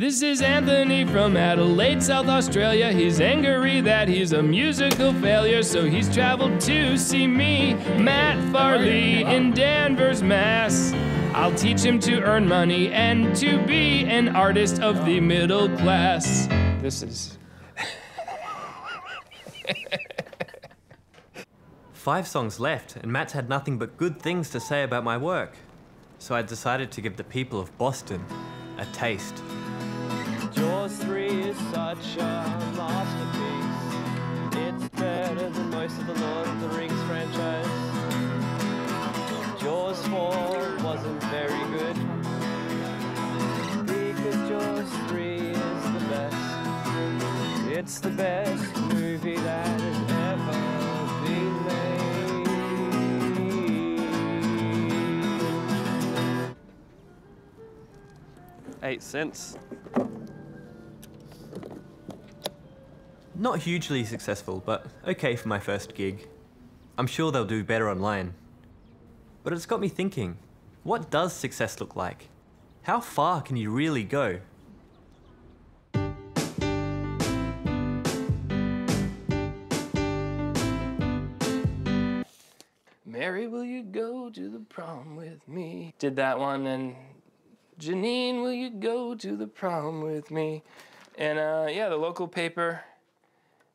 This is Anthony from Adelaide, South Australia. He's angry that he's a musical failure, so he's traveled to see me, Matt Farley, in Danvers, Mass. I'll teach him to earn money and to be an artist of the middle class. This is. Five songs left, and Matt's had nothing but good things to say about my work. So I decided to give the people of Boston a taste. Jaws 3 is such a masterpiece. It's better than most of the Lord of the Rings franchise. Jaws 4 wasn't very good. Because Jaws 3 is the best. It's the best movie that has ever been made. Eight cents. Not hugely successful, but okay for my first gig. I'm sure they'll do better online. But it's got me thinking, what does success look like? How far can you really go? Mary, will you go to the prom with me? Did that one, and Janine, will you go to the prom with me? And uh, yeah, the local paper.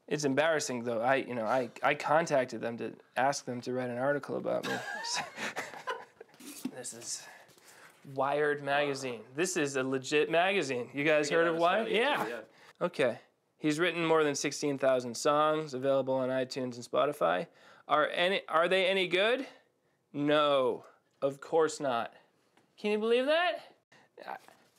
It's embarrassing though. I, you know, I, I contacted them to ask them to write an article about me. this is Wired magazine. This is a legit magazine. You guys heard of Wired? Yeah. Okay. He's written more than 16,000 songs available on iTunes and Spotify. Are any are they any good? No. Of course not. Can you believe that?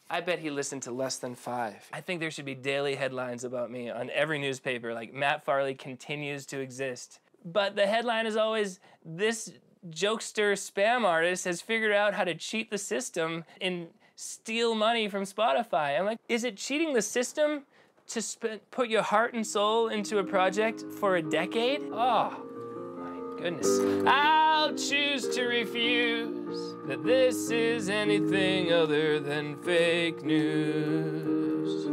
I, bet he listened to less than 5. I think there should be daily headlines about me on every newspaper like Matt Farley continues to exist. But the headline is always this jokester spam artist has figured out how to cheat the system and steal money from Spotify. I'm like, is it cheating the system to put your heart and soul into a project for a decade? Oh, goodness. I'll choose to refuse that this is anything other than fake news.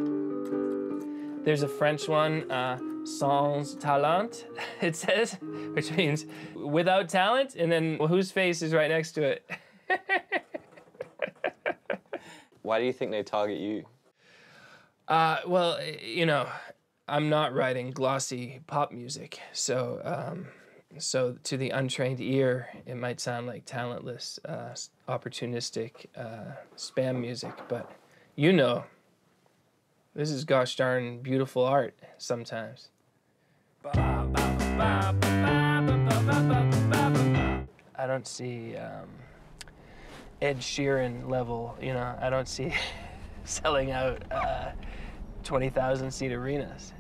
There's a French one, uh, sans talent, it says, which means without talent, and then well, whose face is right next to it. Why do you think they target you? Uh, well, you know, I'm not writing glossy pop music, so um, so to the untrained ear, it might sound like talentless, uh, opportunistic uh, spam music, but you know, this is gosh darn beautiful art sometimes. I don't see um, Ed Sheeran level, you know, I don't see selling out uh, 20,000 seat arenas.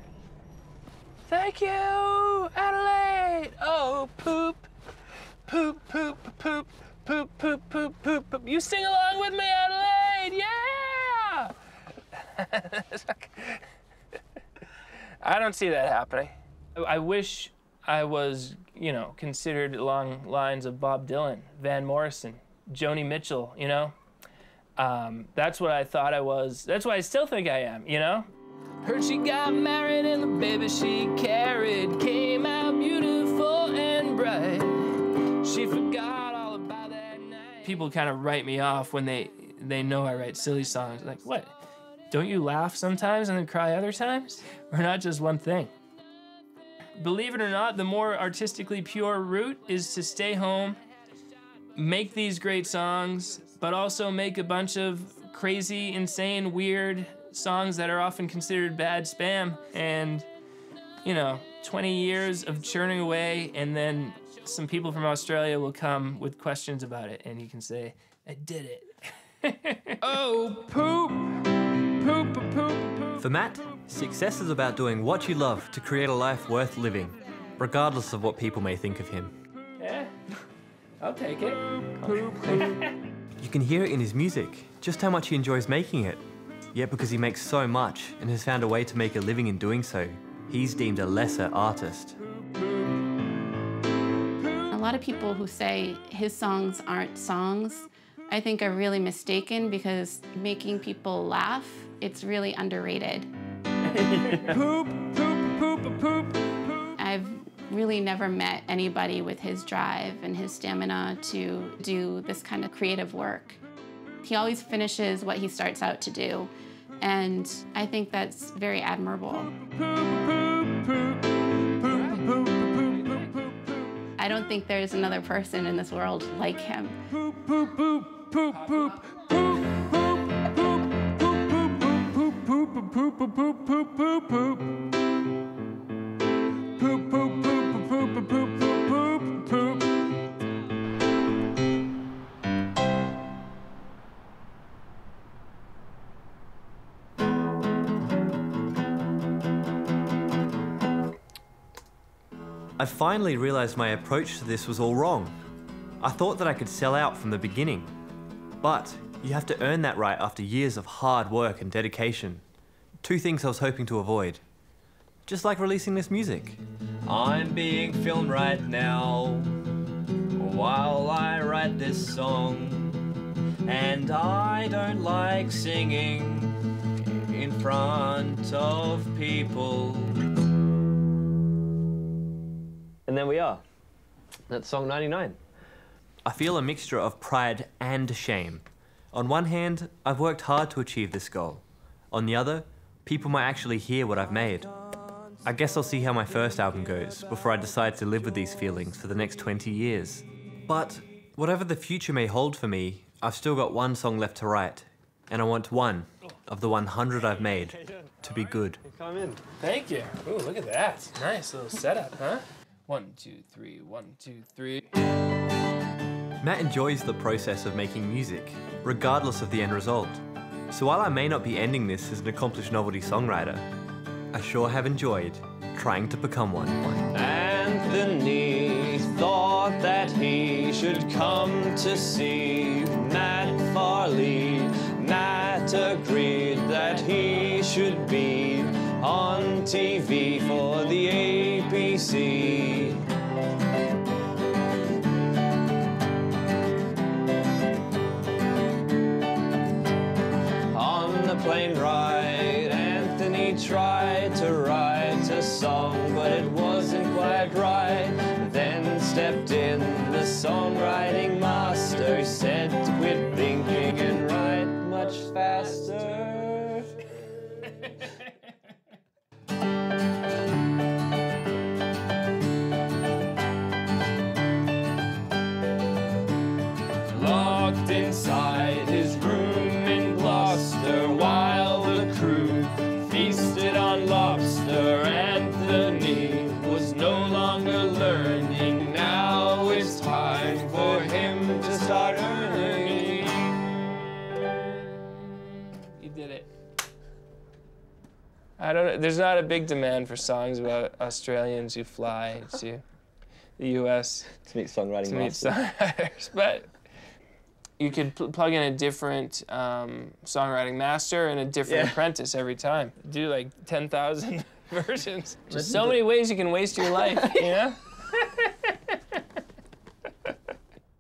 Thank you, Adelaide. Oh, poop, poop, poop, poop, poop, poop, poop, poop, poop. You sing along with me, Adelaide. Yeah. I don't see that happening. I wish I was, you know, considered along lines of Bob Dylan, Van Morrison, Joni Mitchell. You know, um, that's what I thought I was. That's what I still think I am. You know. Heard she got married and the baby she carried came out beautiful and bright. She forgot all about that night. People kind of write me off when they they know I write silly songs. Like, what? Don't you laugh sometimes and then cry other times? Or not just one thing? Believe it or not, the more artistically pure route is to stay home, make these great songs, but also make a bunch of crazy, insane, weird songs that are often considered bad spam. And, you know, 20 years of churning away, and then some people from Australia will come with questions about it, and you can say, I did it. oh, poop! Poop, poop, poop. For Matt, success is about doing what you love to create a life worth living, regardless of what people may think of him. Yeah, I'll take it. You can hear it in his music, just how much he enjoys making it. Yet because he makes so much and has found a way to make a living in doing so, he's deemed a lesser artist. A lot of people who say his songs aren't songs, I think are really mistaken because making people laugh it's really underrated. poop, poop, poop, poop. I've really never met anybody with his drive and his stamina to do this kind of creative work. He always finishes what he starts out to do, and I think that's very admirable. I don't think there's another person in this world like him. Poop, poop, poop, poop, poop, poop, poop, poop, poop, poop, poop, poop, poop, poop, poop, poop, poop. Poop, poop, poop, I finally realized my approach to this was all wrong. I thought that I could sell out from the beginning. But you have to earn that right after years of hard work and dedication. Two things I was hoping to avoid. Just like releasing this music. I'm being filmed right now while I write this song. And I don't like singing in front of people. We are. That's song 99. I feel a mixture of pride and shame. On one hand, I've worked hard to achieve this goal. On the other, people might actually hear what I've made. I guess I'll see how my first album goes before I decide to live with these feelings for the next 20 years. But whatever the future may hold for me, I've still got one song left to write, and I want one of the 100 I've made to be good. Come in. Thank you. Ooh, look at that. Nice little setup, huh? One, two, three, one, two, three. Matt enjoys the process of making music, regardless of the end result. So while I may not be ending this as an accomplished novelty songwriter, I sure have enjoyed trying to become one. Anthony thought that he should come to see Matt Farley. Matt agreed that he should be on TV for the On the plane ride, Anthony tried to write a song, but it wasn't quite right. Then stepped in the songwriting Anthony was no longer learning. Now it's time for him to start earning. You did it. I don't know. There's not a big demand for songs about Australians who fly to the U.S. To meet songwriting to meet songwriters, but you could pl- plug in a different um, songwriting master and a different Yeah. apprentice every time. Do like 10,000 versions. Just so many ways you can waste your life, you know?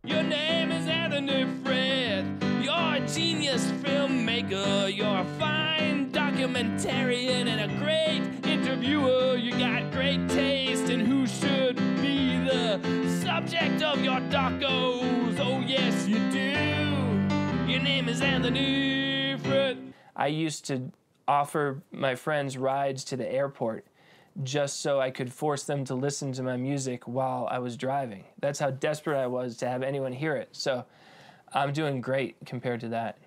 Your name is Anthony Fred. You're a genius filmmaker. You're a fine documentarian and a great interviewer. You got great taste in who should be the subject of your docos. Oh, yes, you do. Your name is Anthony Fred. I used to offer my friends rides to the airport just so I could force them to listen to my music while I was driving. That's how desperate I was to have anyone hear it. So I'm doing great compared to that.